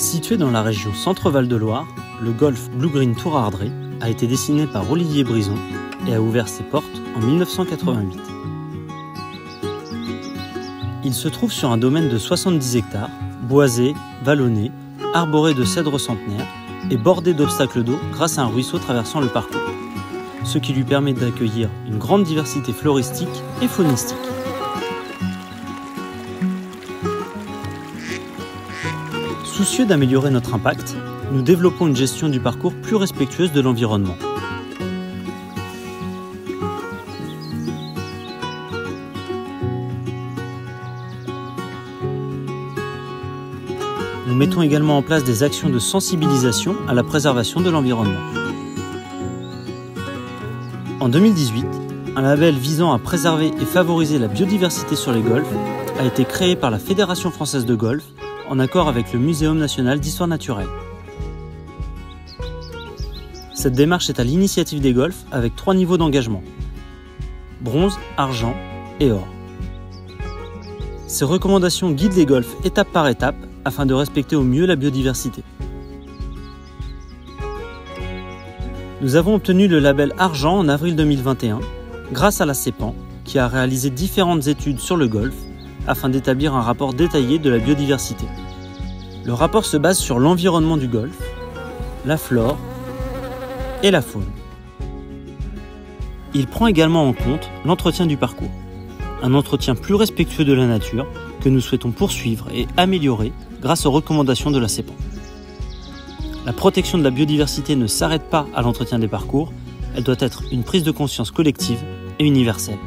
Situé dans la région Centre-Val de Loire, le golf Blue Green Tour Ardré a été dessiné par Olivier Brison et a ouvert ses portes en 1988. Il se trouve sur un domaine de 70 hectares, boisé, vallonné, arboré de cèdres centenaires et bordé d'obstacles d'eau grâce à un ruisseau traversant le parcours, ce qui lui permet d'accueillir une grande diversité floristique et faunistique. Soucieux d'améliorer notre impact, nous développons une gestion du parcours plus respectueuse de l'environnement. Nous mettons également en place des actions de sensibilisation à la préservation de l'environnement. En 2018, un label visant à préserver et favoriser la biodiversité sur les golfs a été créé par la Fédération française de golf en accord avec le Muséum national d'histoire naturelle. Cette démarche est à l'initiative des golfs avec trois niveaux d'engagement. Bronze, argent et or. Ces recommandations guident les golfs étape par étape afin de respecter au mieux la biodiversité. Nous avons obtenu le label argent en avril 2021 grâce à la CEPAN qui a réalisé différentes études sur le golf afin d'établir un rapport détaillé de la biodiversité. Le rapport se base sur l'environnement du golfe, la flore et la faune. Il prend également en compte l'entretien du parcours, un entretien plus respectueux de la nature que nous souhaitons poursuivre et améliorer grâce aux recommandations de la CEPAN. La protection de la biodiversité ne s'arrête pas à l'entretien des parcours, elle doit être une prise de conscience collective et universelle.